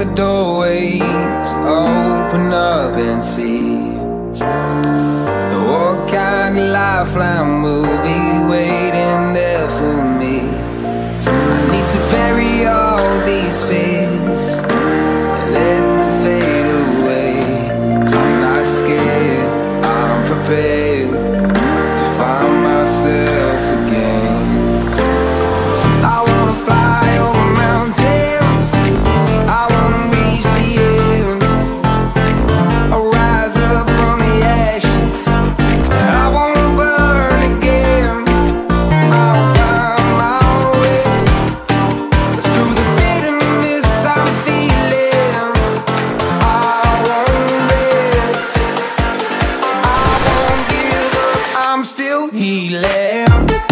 the doorways Open up and see. What kind of lifeline will be waiting there for me? I need to bury all these fears I'm still healing